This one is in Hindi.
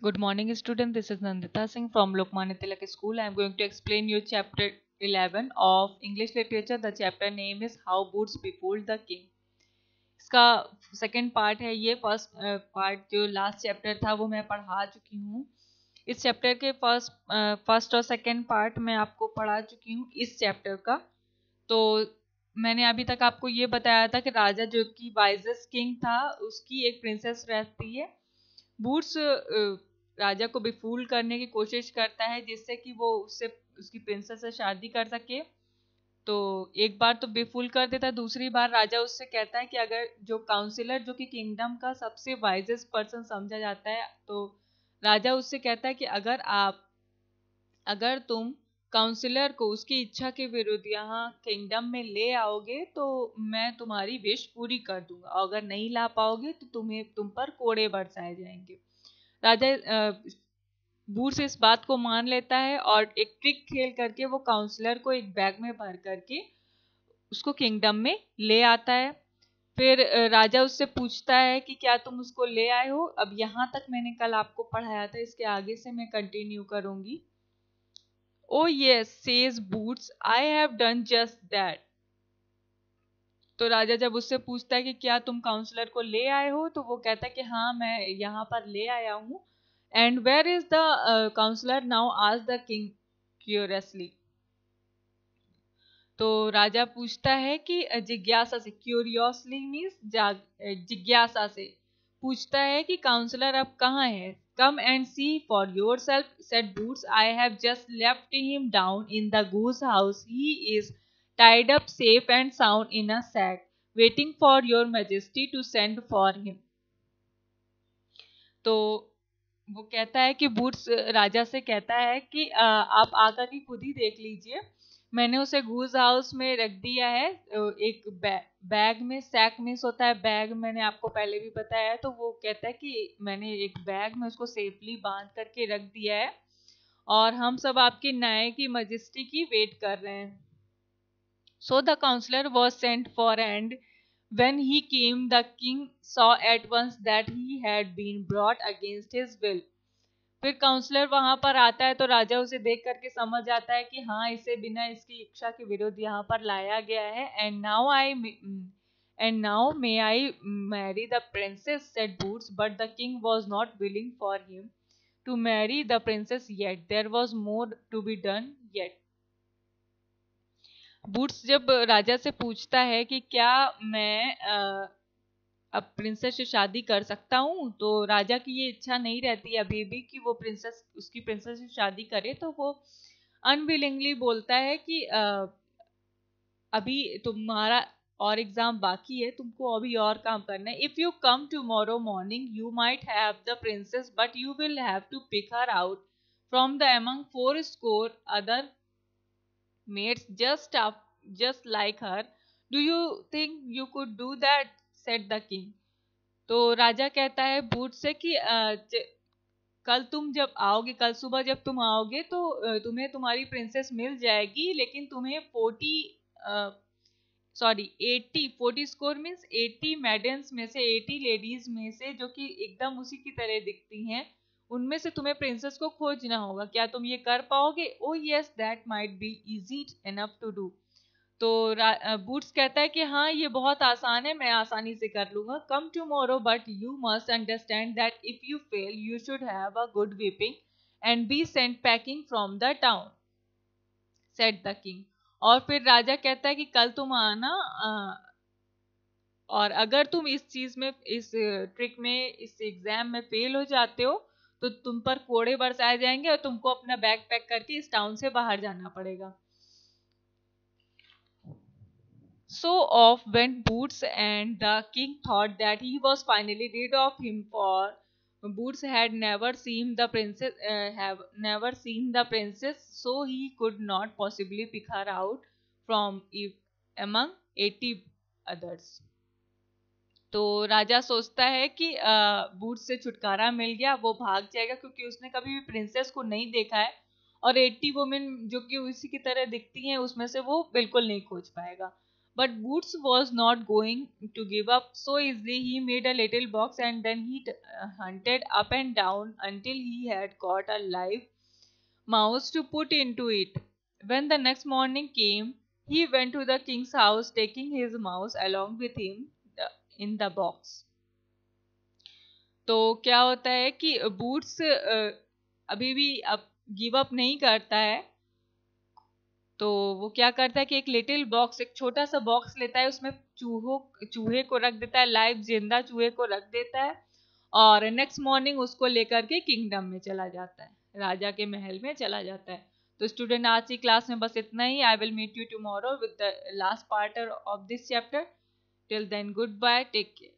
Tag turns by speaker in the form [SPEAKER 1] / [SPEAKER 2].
[SPEAKER 1] Good morning, student. This is Nandita Singh from Lokmanya Tilak School. I am going to explain you chapter 11 of English literature. The chapter name is How Boots Befooled the King. इसका सेकंड पार्ट है ये फ़र्स्ट पार्ट जो लास्ट चैप्टर था वो मैं पढ़ा चुकी हूँ इस चैप्टर के फ़र्स्ट फ़र्स्ट और सेकंड पार्ट मैं आपको पढ़ा चुकी हूँ इस चैप्टर का तो मैंने अभी तक आपको ये बताया था कि राजा जो कि वाइजेस्ट किंग था उसकी एक प्रिंसेस रहती है बूट्स राजा को बिफूल करने की कोशिश करता है, जिससे कि वो उससे, उसकी प्रिंसेस से शादी कर सके। तो एक बार तो बेफुल कर देता है, दूसरी बार राजा उससे कहता है कि अगर जो काउंसिलर जो कि किंगडम का सबसे वाइजेस्ट पर्सन समझा जाता है तो राजा उससे कहता है कि अगर आप, अगर तुम काउंसिलर को उसकी इच्छा के विरुद्ध यहाँ किंगडम में ले आओगे तो मैं तुम्हारी विश पूरी कर दूँगा। अगर नहीं ला पाओगे तो तुम्हें, तुम पर कोड़े बरसाए जाएँगे। राजा बूढ़ इस बात को मान लेता है और एक ट्रिक खेल करके वो काउंसलर को एक बैग में भर करके उसको किंगडम में ले आता है। फिर राजा उससे पूछता है कि क्या तुम उसको ले आए हो? अब यहाँ तक मैंने कल आपको पढ़ाया था, इसके आगे से मैं कंटिन्यू करूँगी। ओ yes says boots I have done just that तो राजा जब उससे पूछता है कि क्या तुम काउंसलर को ले आए हो तो वो कहता है कि हाँ मैं यहाँ पर ले आया हूँ। And where is the counsellor now आज द किंग क्यूरियसली तो राजा पूछता है कि जिज्ञासा से क्यूरियोसली मीन्स जिज्ञासा से। पूछता है कि काउंसलर अब कहाँ है? Come and see for yourself said boots I have just left him down in the goose house he is tied up safe and sound in a sack, waiting for your majesty to send for him. तो वो कहता है कि बूट्स राजा से कहता है कि आप आकर के खुद ही देख लीजिए। मैंने उसे गूज हाउस में रख दिया है एक बै, बैग में सैक मिस होता है बैग मैंने आपको पहले भी बताया तो वो कहता है कि मैंने एक बैग में उसको सेफली बाँध करके रख दिया है और हम सब आपके न्याय की मजिस्ट्री की वेट कर रहे हैं। So the counselor was sent for and when he came, the king saw at once that he had been brought against his will. फिर काउंसलर वहाँ पर आता है तो राजा उसे देख करके समझ आता है कि हाँ इसे बिना इसकी इच्छा के विरुद्ध यहाँ पर लाया गया है। And now I and now may I marry the princess said boots but the king was not willing for him to marry the princess yet there was more to be done yet boots जब राजा से पूछता है कि क्या मैं अब प्रिंसेस से शादी कर सकता हूँ? तो राजा की ये इच्छा नहीं रहती अभी भी कि वो प्रिंसेस उसकी प्रिंसेस से शादी करे तो वो अनविलिंगली बोलता है कि अभी तुम्हारा और एग्ज़ाम बाकी है, तुमको अभी और काम करना है। If you come tomorrow morning you might have the princess but you will have to pick her out from the among four score other mates just up, just like her, do you think you could do that? said the king. तो राजा कहता है बूट से कि कल तुम जब आओगे, कल सुबह जब तुम आओगे तो तुम्हें तुम्हारी प्रिंसेस मिल जाएगी, लेकिन तुम्हें forty sorry eighty forty score means eighty medals में से एटी लेडीज़ में से, जो कि एकदम उसी की तरह दिखती हैं उनमें से तुम्हें प्रिंसेस को खोजना होगा। क्या तुम ये कर पाओगे? ओ yes that might be easy enough to do तो बूट्स कहता है कि हाँ ये बहुत आसान है, मैं आसानी से कर लूँगा। Come tomorrow but you must understand that if you fail you should have a good weeping and be sent packing from the town said the king और फिर राजा कहता है कि कल तुम आना और अगर तुम इस चीज़ में, इस ट्रिक में, इस एग्ज़ाम में फेल हो जाते हो तो तुम पर कोड़े बरसाए जाएँगे और तुमको अपना बैग पैक करके इस टाउन से बाहर जाना पड़ेगा। So off went boots and the king thought that he was finally rid of him for boots had never seen the princess never seen the princess so he could not possibly pick out from if among eighty others तो राजा सोचता है कि भूत से छुटकारा मिल गया, वो भाग जाएगा क्योंकि उसने कभी भी प्रिंसेस को नहीं देखा है और एट्टी वुमेन जो कि उसी की तरह दिखती हैं, उसमें से वो बिल्कुल नहीं खोज पाएगा। But boots was not going to give up so easily he made a little box and then he hunted up and down until he had got a live mouse to put in to it when the next morning came he went to the king's house taking his mouse along with him in the box तो क्या होता है कि बूट्स अभी भी अब गिव अप नहीं करता है। तो वो क्या करता है कि एक लिटिल बॉक्स एक छोटा सा बॉक्स लेता है, उसमें चूहों, चूहे को रख देता है लाइव ज़िंदा चूहे को रख देता है और नेक्स्ट मॉर्निंग उसको लेकर के किंगडम में चला जाता है, राजा के महल में चला जाता है। तो स्टूडेंट आज की क्लास में बस इतना ही। I will meet you tomorrow with the last part of this chapter Till then, goodbye. Take care.